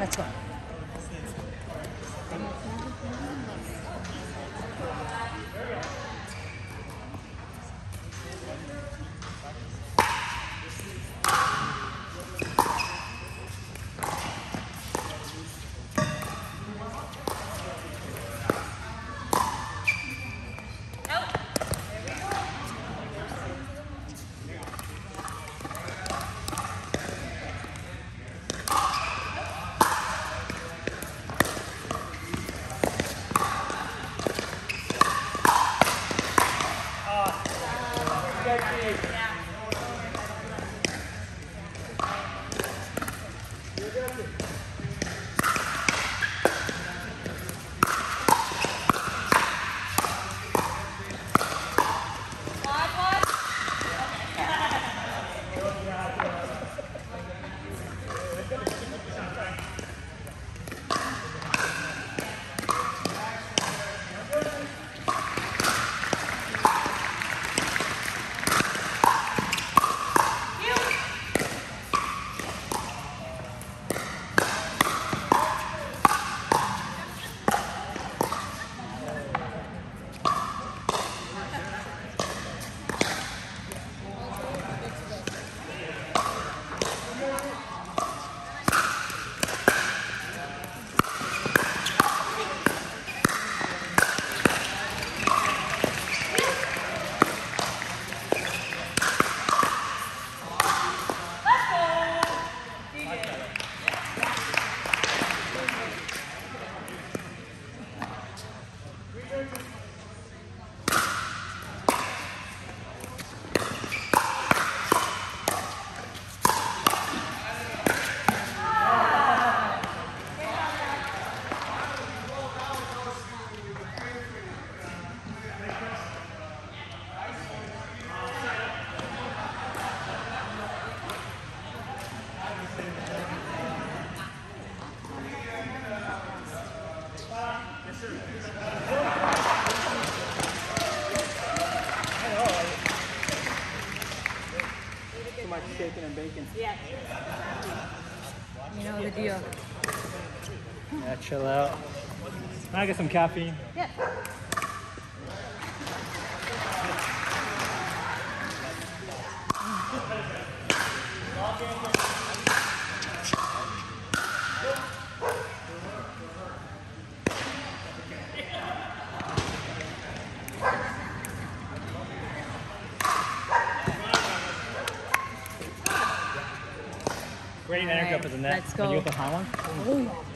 Let's go. Too much shaking and baking. You know the deal. Yeah, chill out. Now I get some caffeine. Yeah. Great energy Alright, up at the net. let's go. you get the high one. Oh yeah.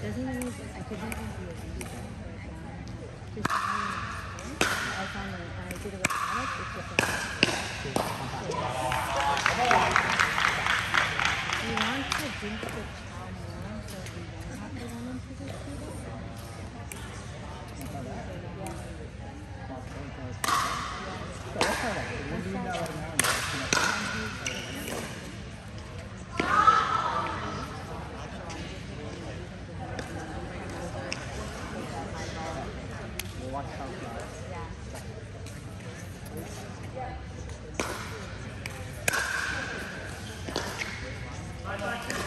Doesn't mean I could not be You want to drink the Bye, bye.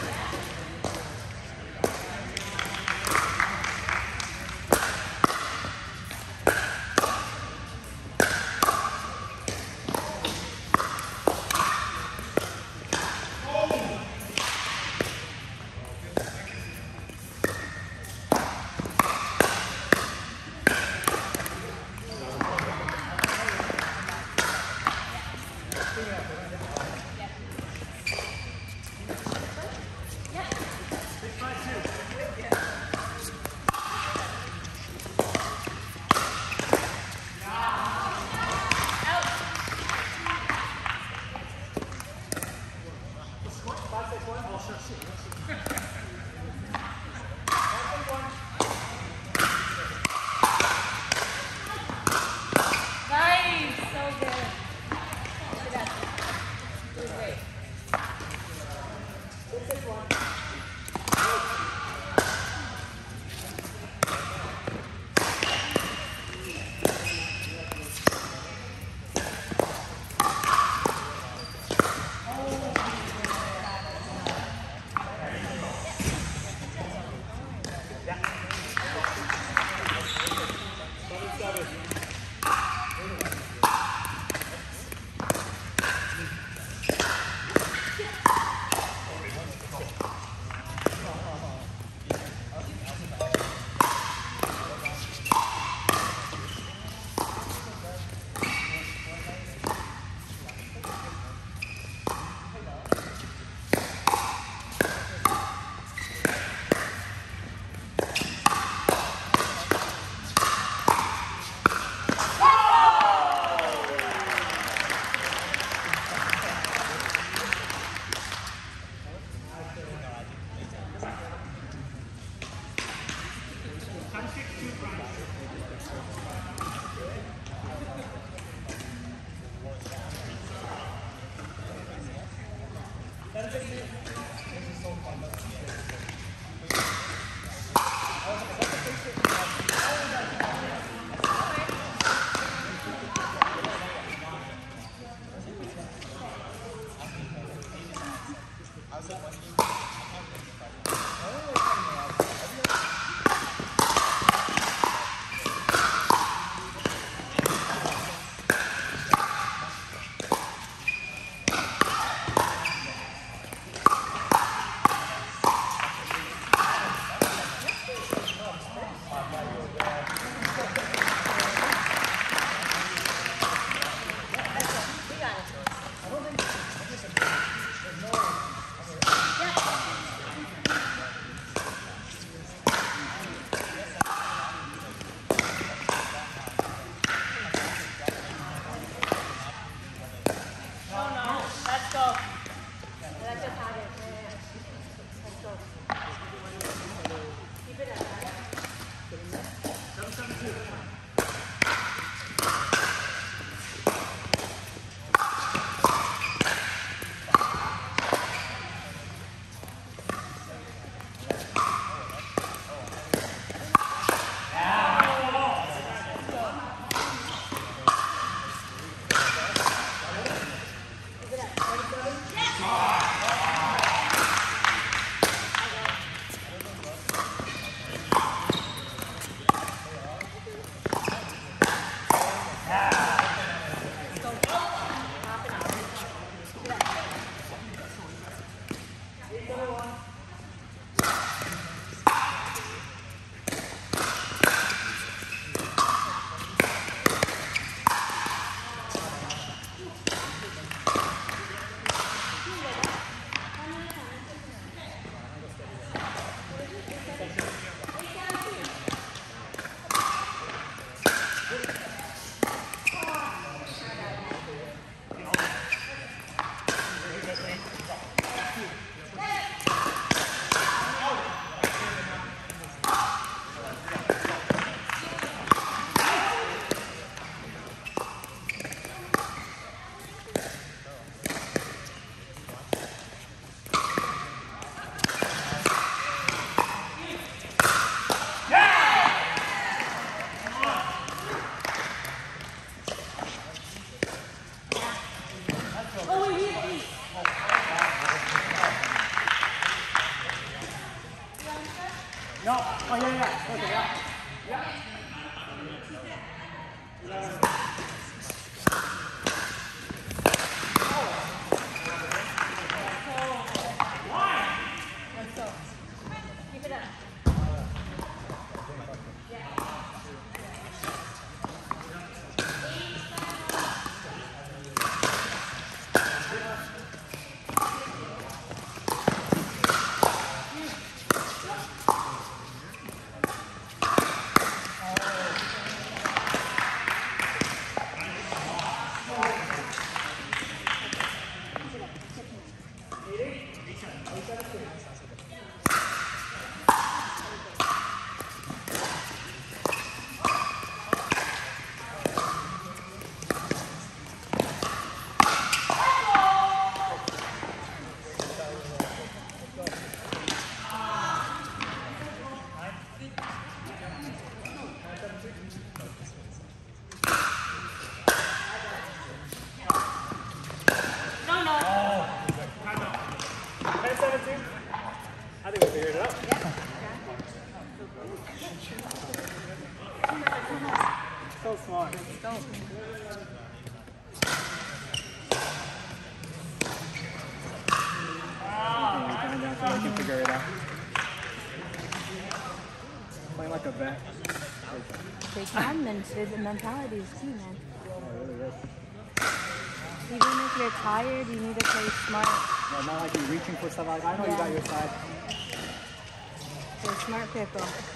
Hard. I can figure it out. Play like a vet. They can, men- the mentality is key, man. Oh. Even if you're tired, you need to play smart. Yeah, not like you're reaching for stuff like I know you got your side. Play smart pickle.